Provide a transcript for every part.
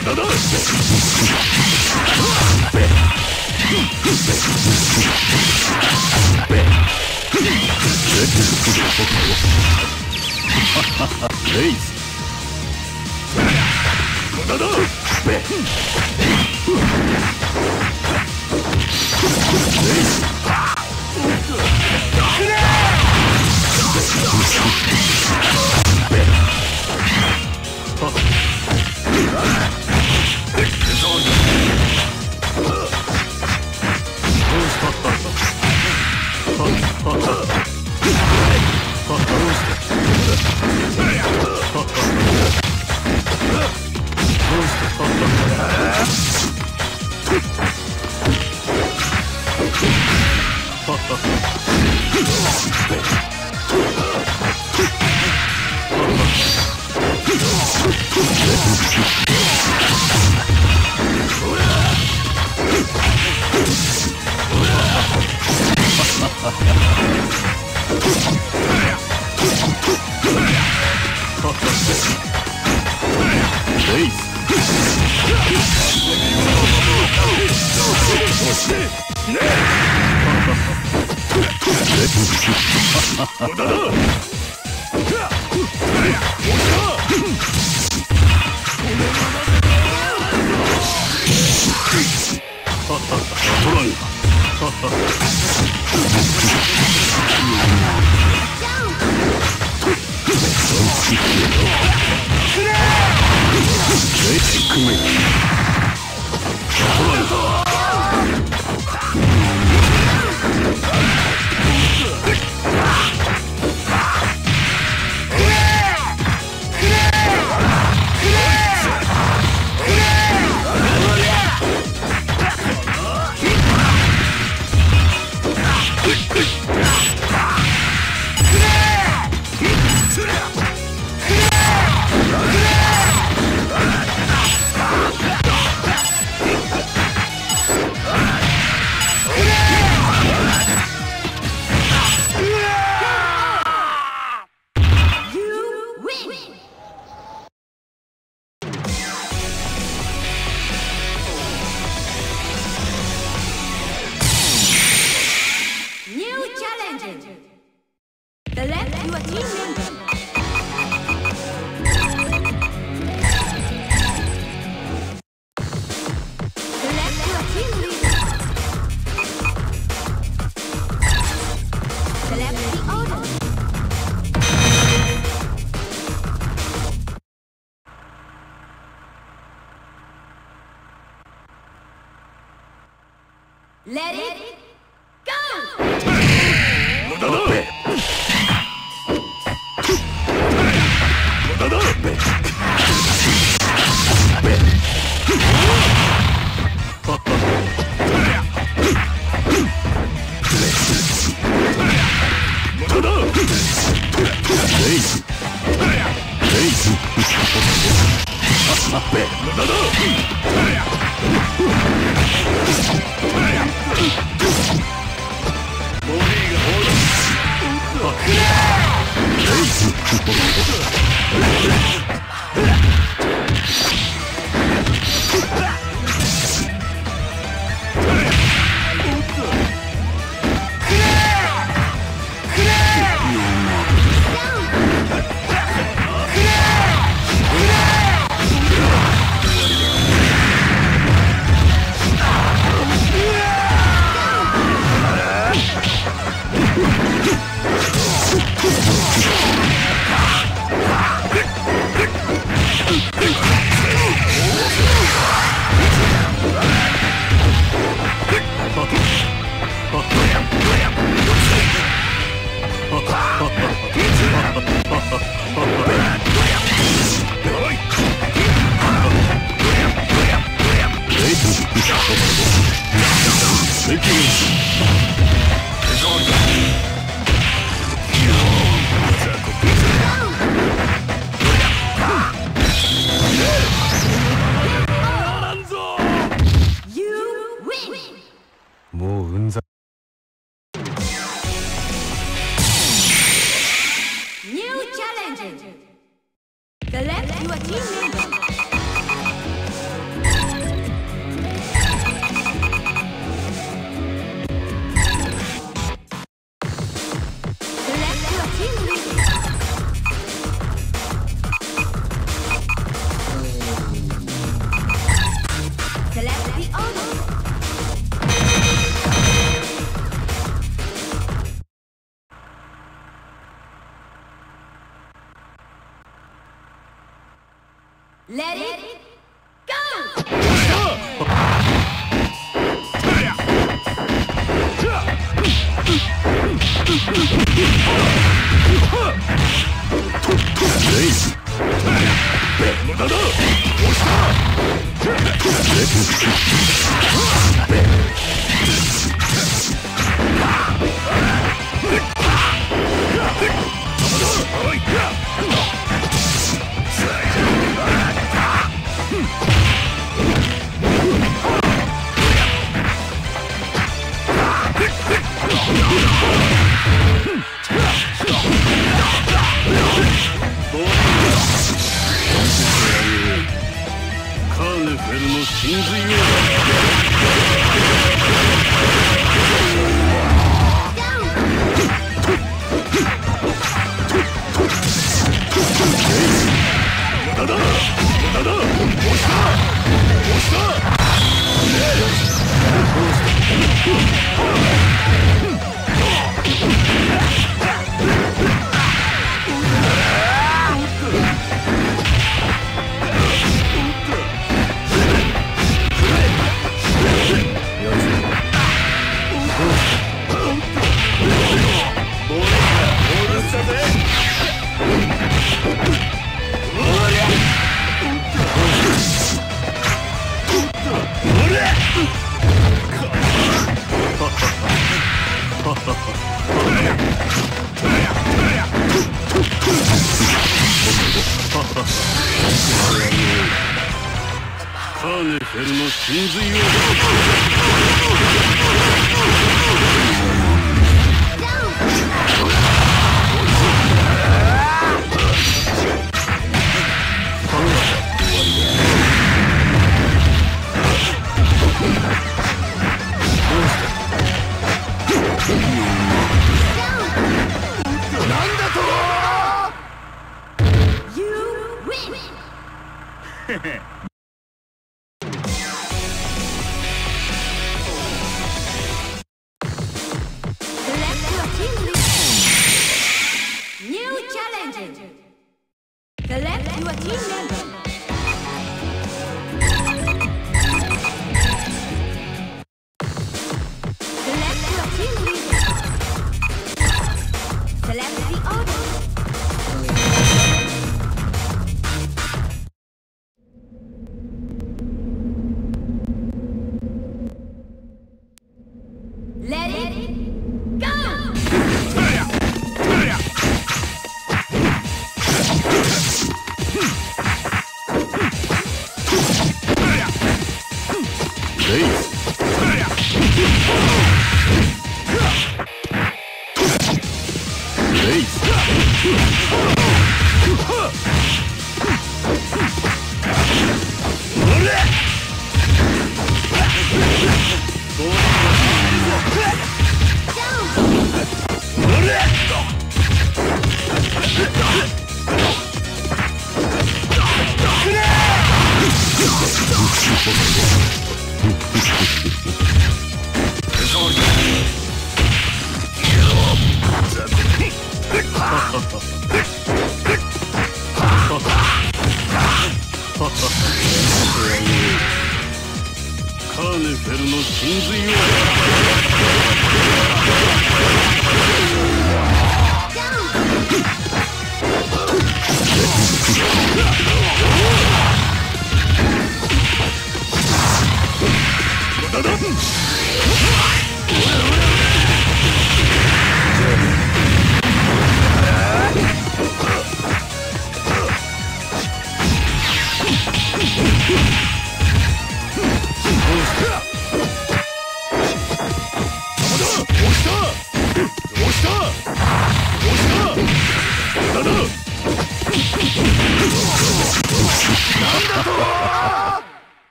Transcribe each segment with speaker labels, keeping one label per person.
Speaker 1: 無駄だレイズ無駄だレイズ
Speaker 2: どうしたっ
Speaker 1: たんだ？無駄イズ無駄だボディがレイズレイ
Speaker 2: Let it go!
Speaker 1: 真髄を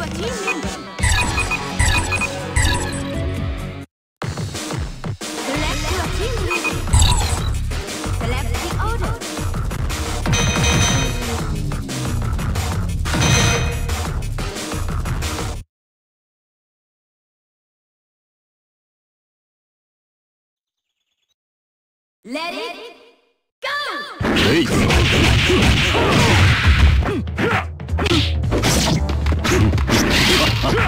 Speaker 2: Your team member. Select your team. Select the order. Let it go!
Speaker 1: レ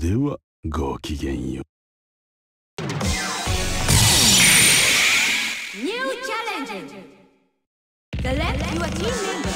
Speaker 1: ではごきげんよ
Speaker 2: う New challenge. Select your team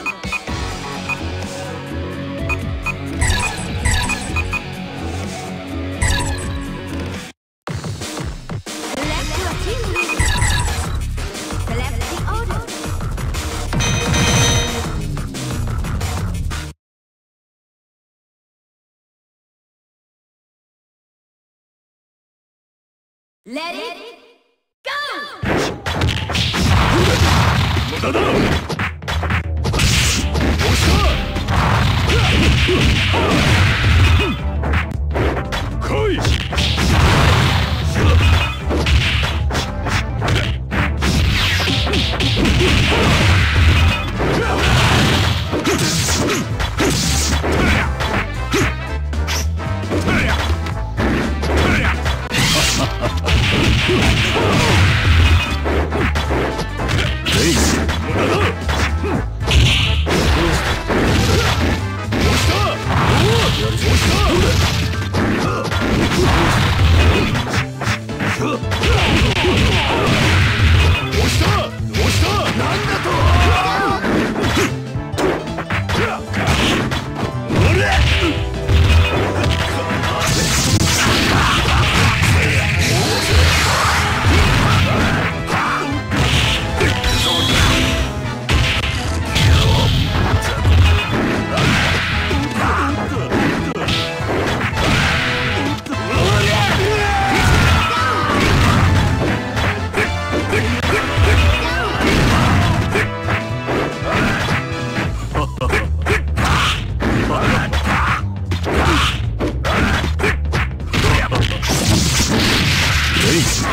Speaker 2: Let it go! Peace.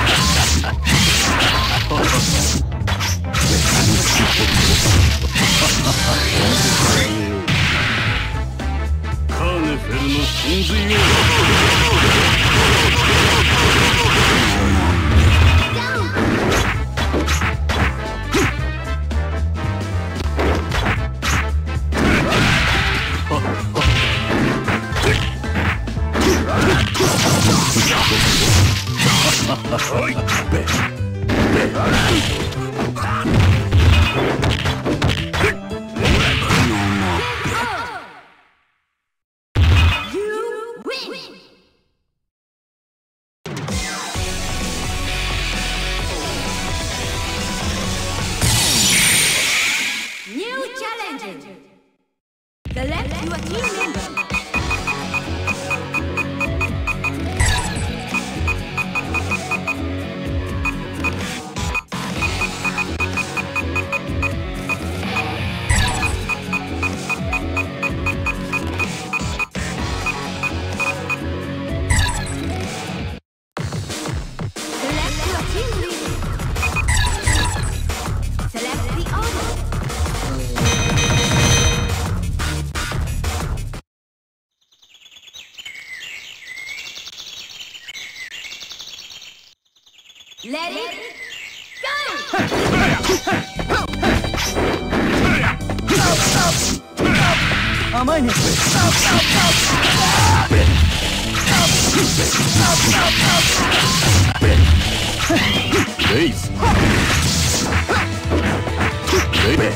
Speaker 3: 甘いね
Speaker 1: レイズレイベ